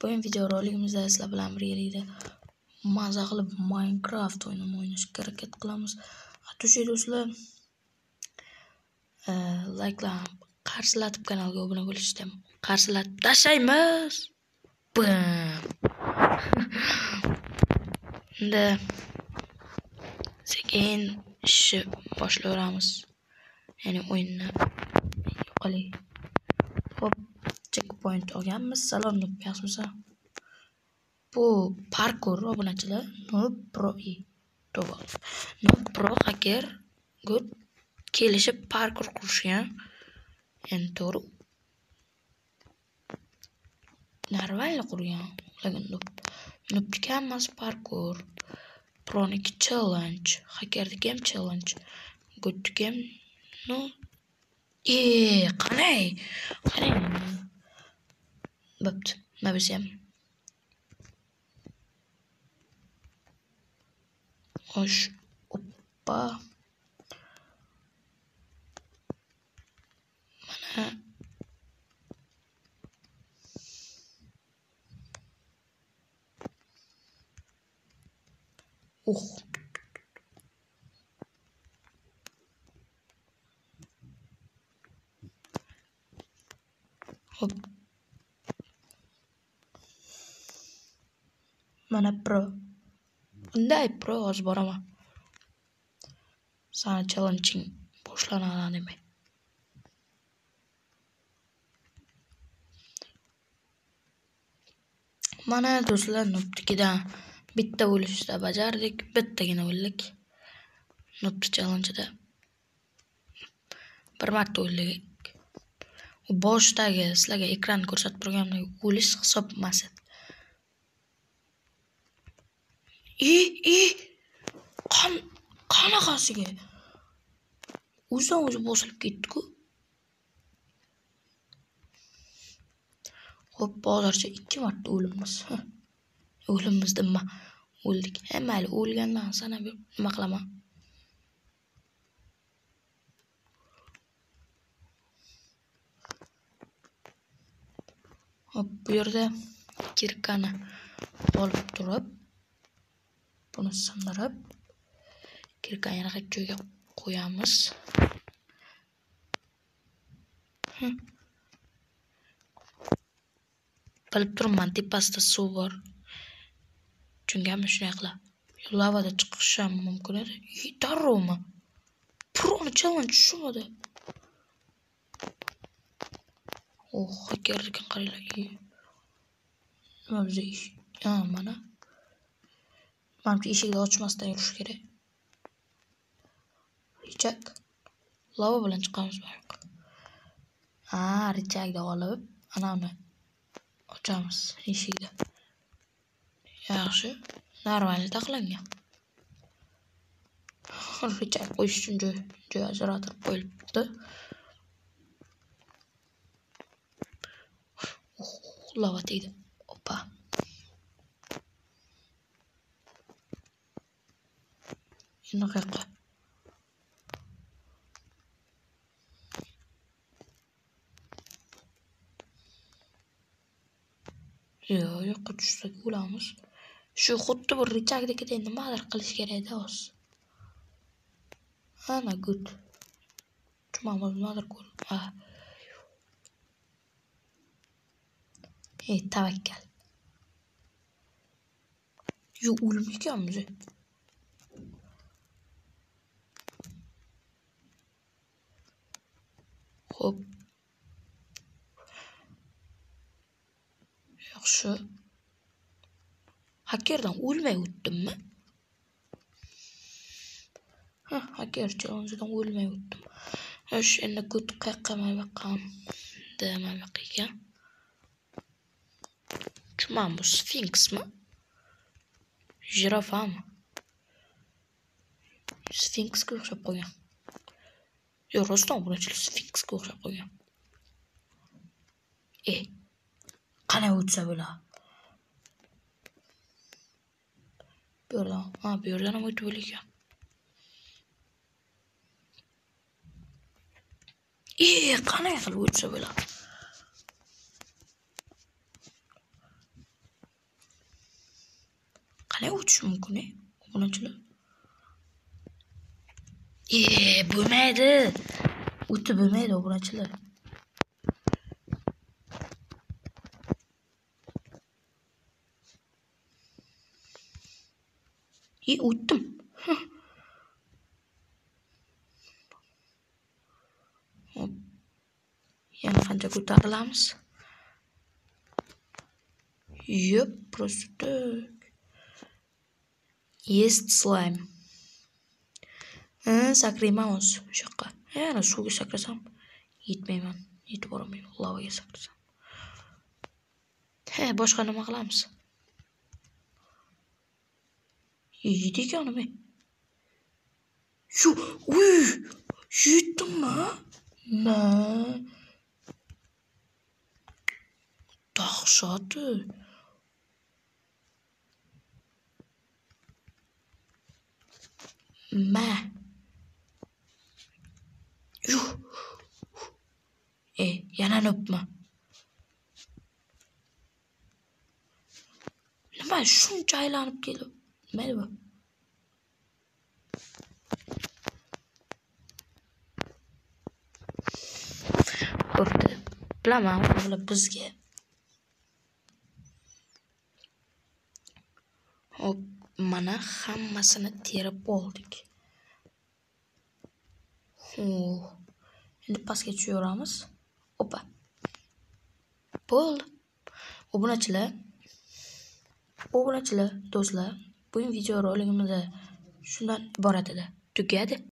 Bugun videorolikimizda sizlar bilan birgalikda maza qilib Minecraft o'yinini o'ynashga harakat qilamiz. Atushi do'stlar, layklar qarsilatib kanalga obuna bo'lishni qarsilatib tashlaymiz. Bum. Endi sekin ishni boshlayveramiz. Ya'ni o'yinni yo'qolik. point olganmiz salomni yozamiz bu parkour obunachilar noob pro i. Noob pro hacker good kelishib parkour qurishgan endi to'g'ri narvayli qurgan lekin noobniki hammasi parkour. Proniki challenge. Hackerniki ham challenge. Goodniki ham ну e qarang qarang Bo'pti. Nima bo'lsa ham. Xo'sh, oppa. Mana Uh. Hop. Mana pro. Bunday pro hozir boraman. Sani challengeing boshlanadi demay. Mana do'stlar, Nubnikidan bitta o'lishda bajardik, bittagina o'ldik. Nubni challenge'da bir marta o'ldik. U boshdagi sizlarga ekran ko'rsatib turgandek o'lish hisob emas edi. E, e, qan qanaqasiga? O'zidan o'zi bosilib ketdi-ku. Xo'p, hozircha ikki marta o'limiz. O'limiz nima? O'ldik. Ha, mayli, o'lganlarni sanab nima qilaman? Hop, bu yerda kirkani olib turib, buni sindirib, kirkani yana joyga qo'yamiz. Bilib turibman, tepasida suv bor. Tushunganmi shunday qilib? Lavada chiqish ham mumkin edi. Darrovmi? Proni challenge shu edi. Oh, hacker ekan qaranglar. Nima bizga ish? Ha, mana. Manimcha eshikni ochmasdan yurish kerak. Richak. Lava bilan chiqamiz yoqqa. Ha, richakni olib, ana uni ochamiz eshikni. Yaxshi. Normal taxlangan. Richak qo'yish uchun joy, joy ajratib qo'yilibdi. lava tegdi. Oppa. Endi? Yo'q, yo'qqa tushsak bo'lamiz Shu xuddi bir richaknikidek nimadir qilish kerakda hozir. Ana good. Tumamiz nimadir ko'r. Ha. Ey tavakkal. Yo o'lmaykanmiz. Xo'p. Yaxshi. Hakkerdan o'lmay o'tdimmi? Ha, hacker challenge'dan o'lmay o'tdim. Xo'sh, endi good qayerqa mana bu yoqqa. Mana bu Sphinxmi? Jirafami? Sphinxga o'xshab qolgan. Yo'q, rostdan bunachilar Sphinxga o'xshab qolgan. E, qanday o'tsa bo'ladi? Bu yerdan, ha, bu yerdan ham o'tib ekan. E, qanday qilib o'tsa bo'ladi? qanday uchish mumkin e obunachilar e bo'lmaydi o'tib bo'lmaydi obunachilar e o'tdim Hop. yana qancha ko'tarilamiz Yep, просто так. Есть slime. Ha, sakrayman o'zi o'sha yoqqa. Yana suvga sakrasam yetmayman. Yetib borolmayman. Lavaga sakrasam. He, boshqa nima qilamiz? Yeydi ekanmi? Shu, uy, yetdimmi? Na. Dahshat. Ma. Yuh. E, yana nopma. Nima shuncha aylanib kelib? Mayli bu. Bo'pti. Bilaman, bular bizga. Hop, mana hammasini terib oldik. Oh. Endi pastga tushaveramiz. Opa. Bo'ldi. Obunachilar, obunachilar, do'stlar, bu video roligimiz shundan iborat edi. Tugadi.